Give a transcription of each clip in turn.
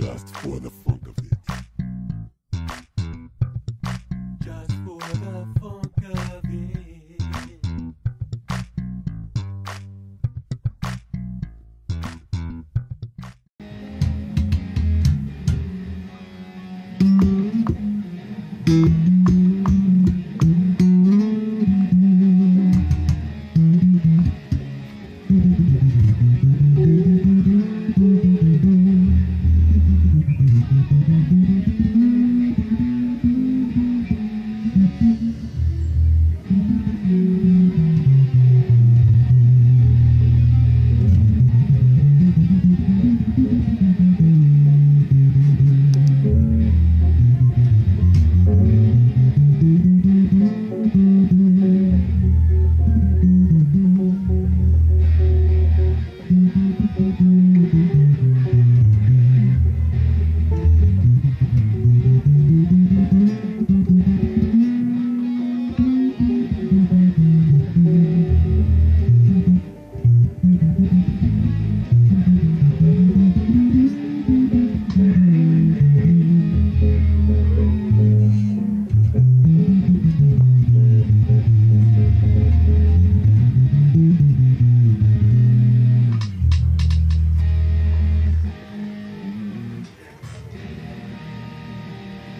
just for the funk of it. Just for the funk of it.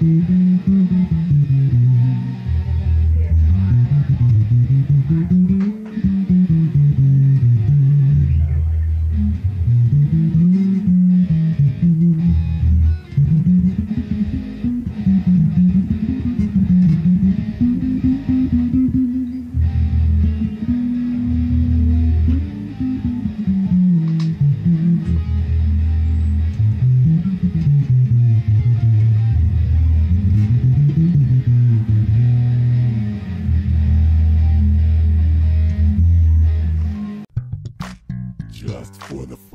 Mm-hmm. for the